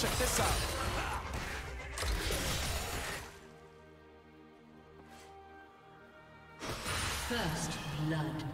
Check this out. First blood.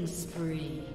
Killing spree.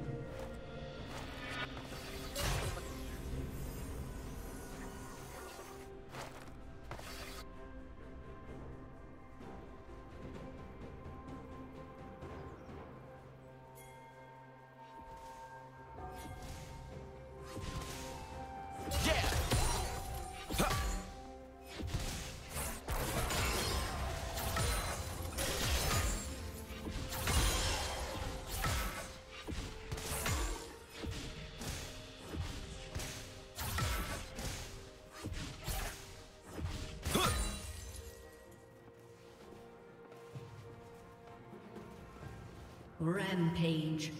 Rampage.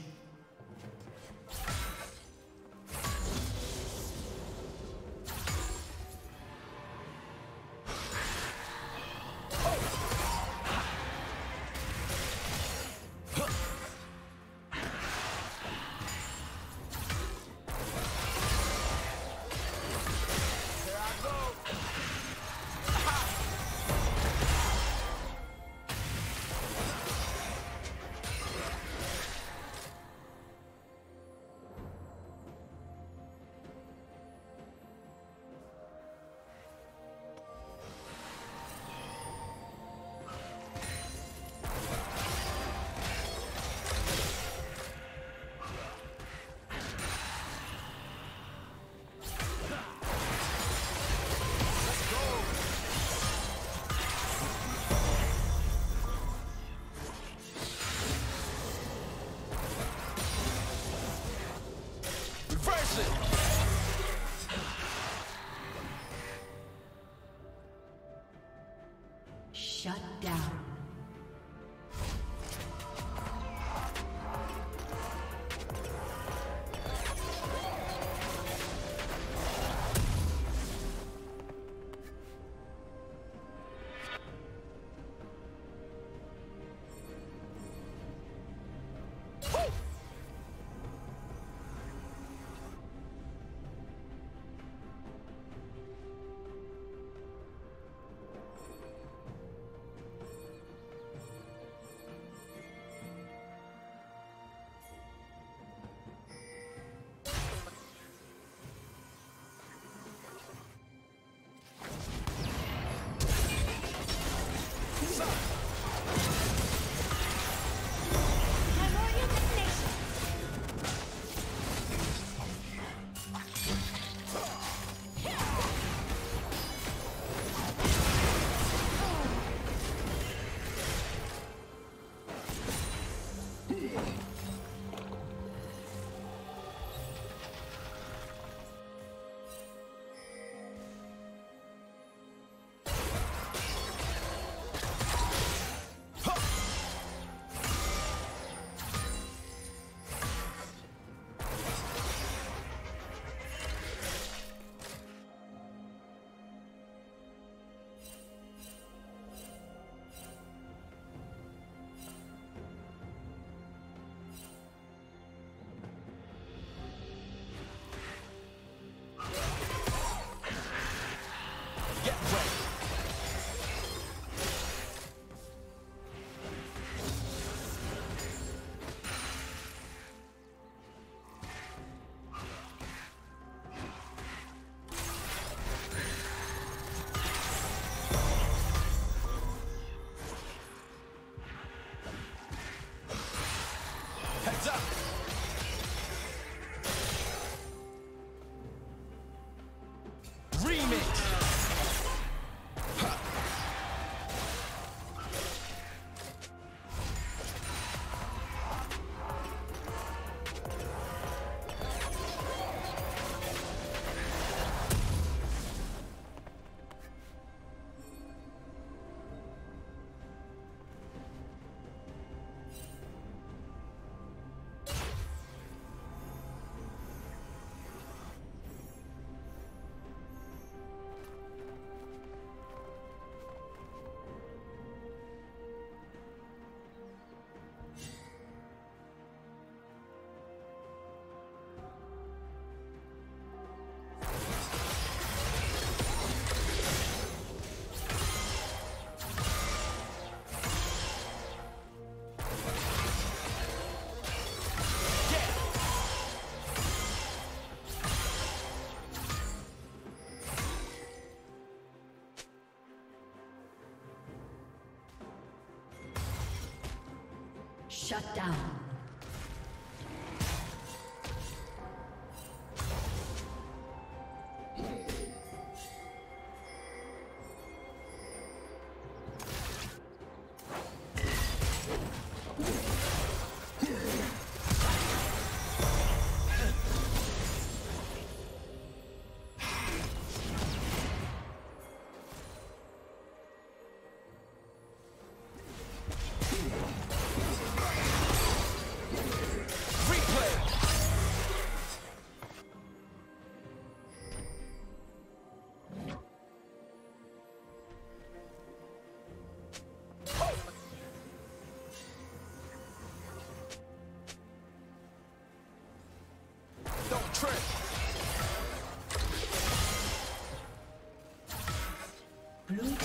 Shut down. Blue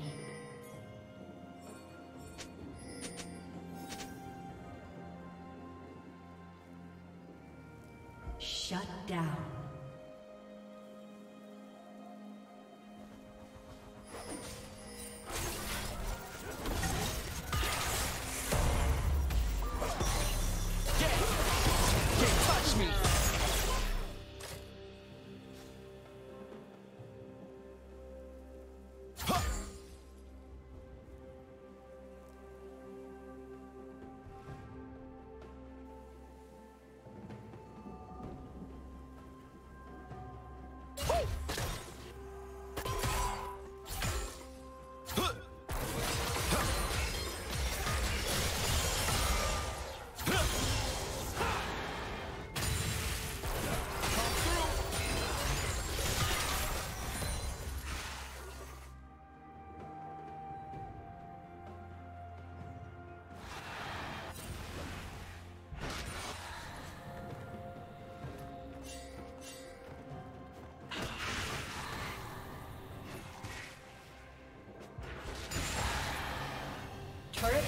Woo!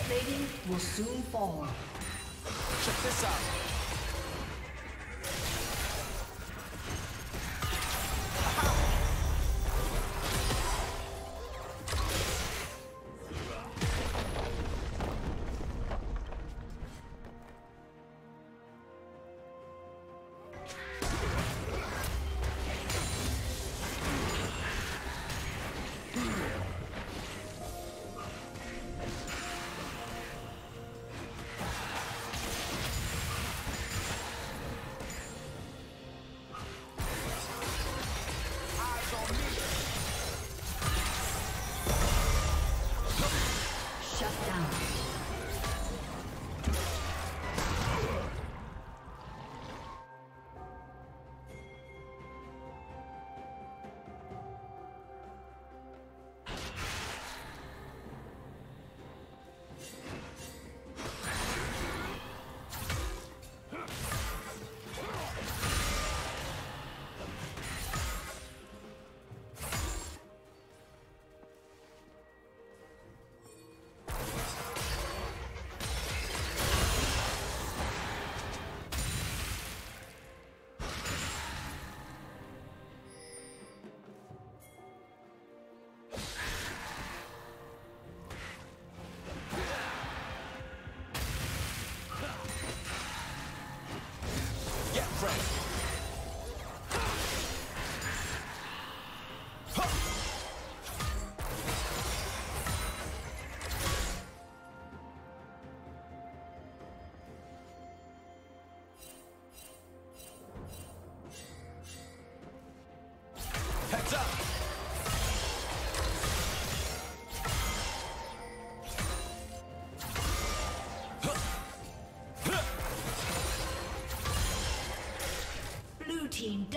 Plating will soon fall. Check this out. Get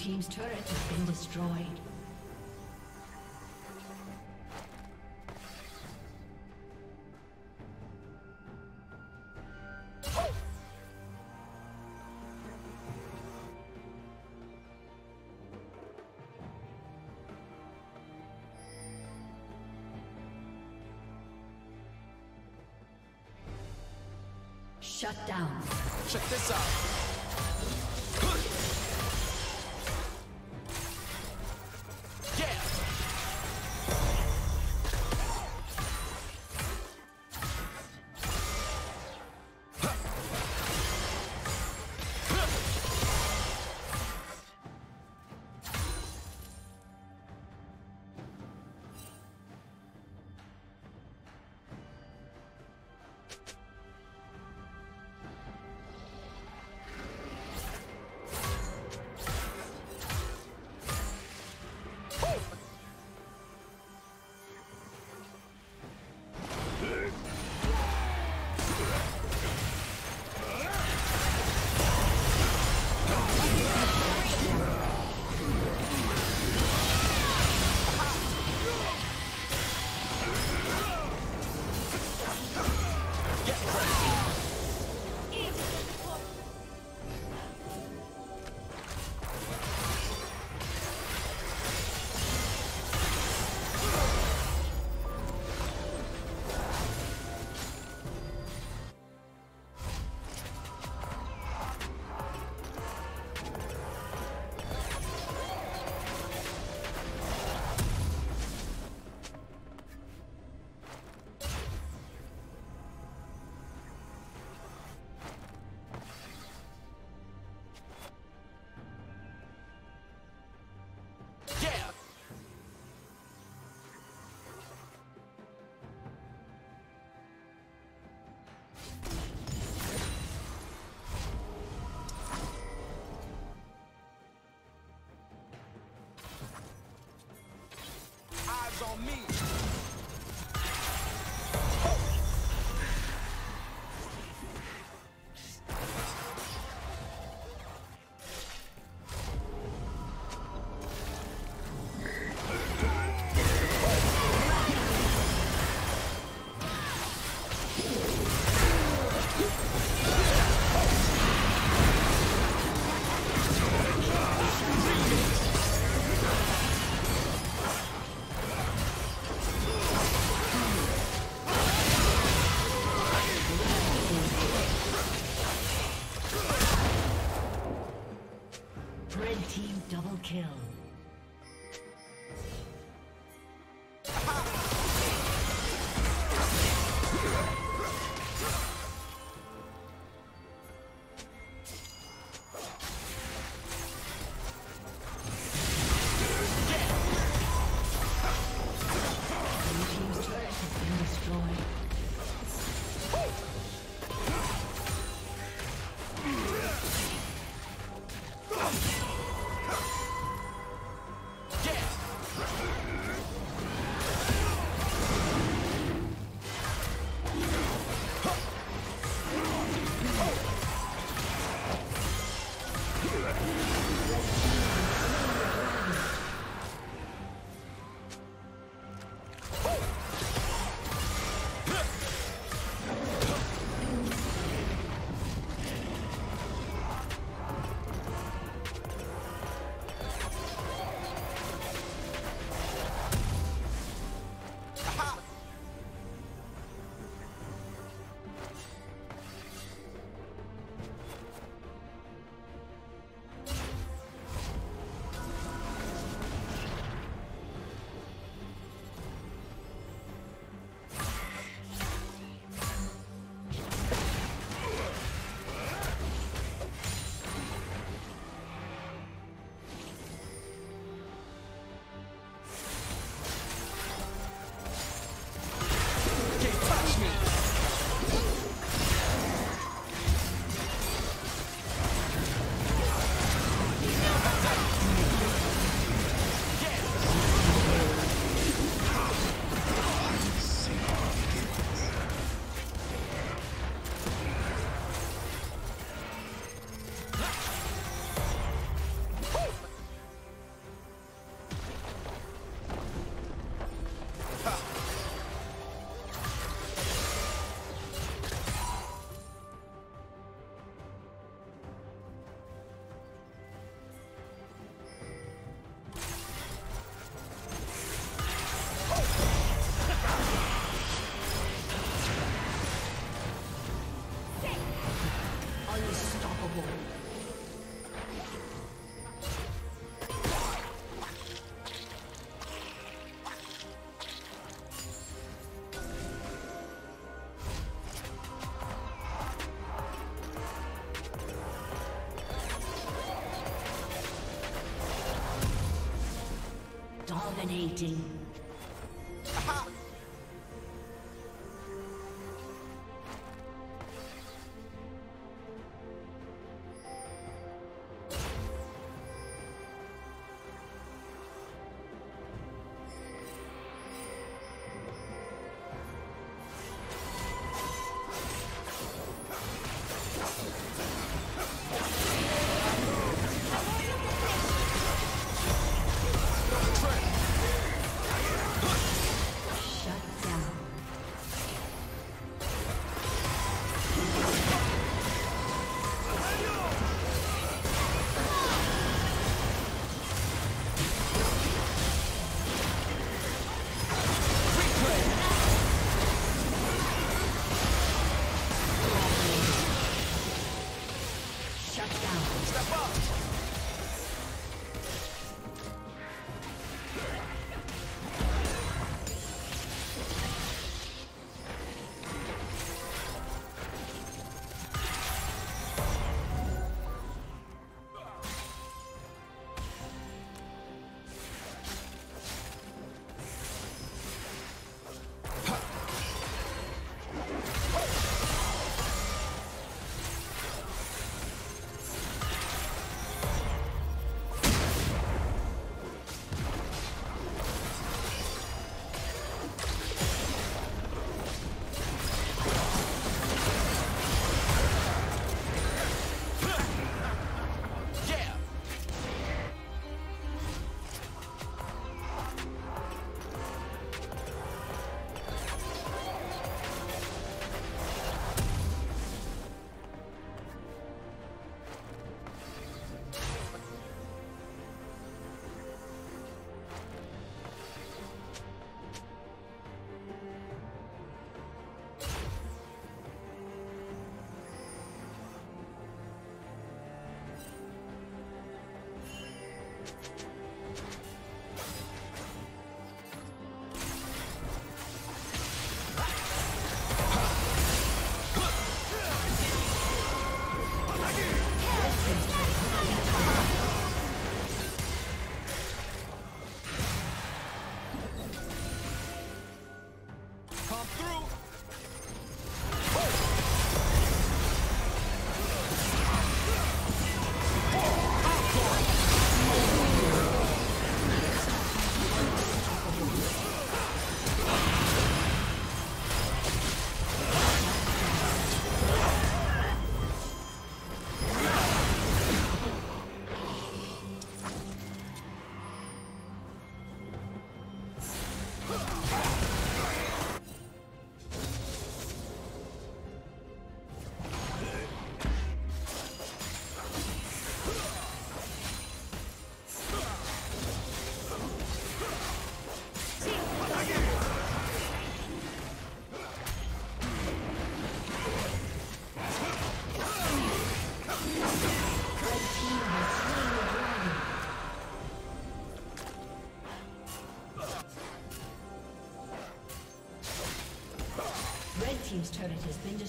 Team's turret has been destroyed. Shut down. Check this out. On me. Dominating.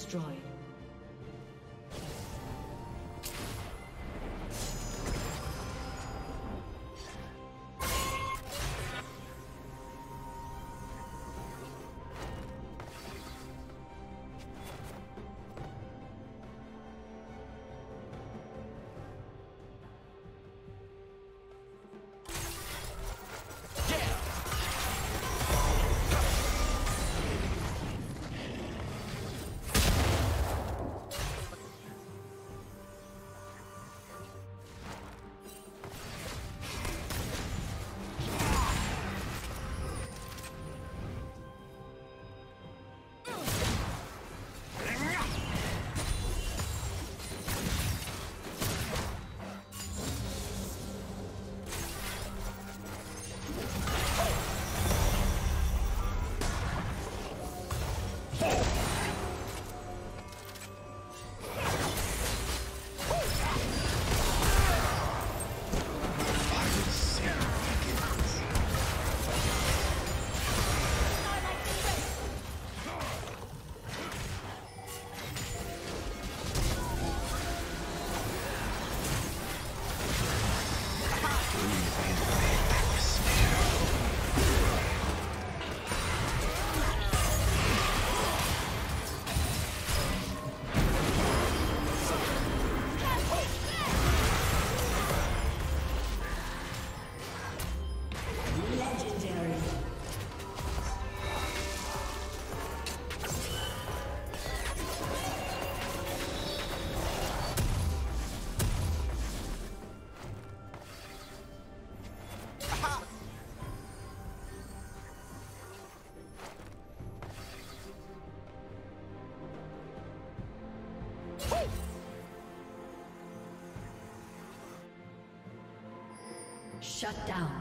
Destroyed. Shut down.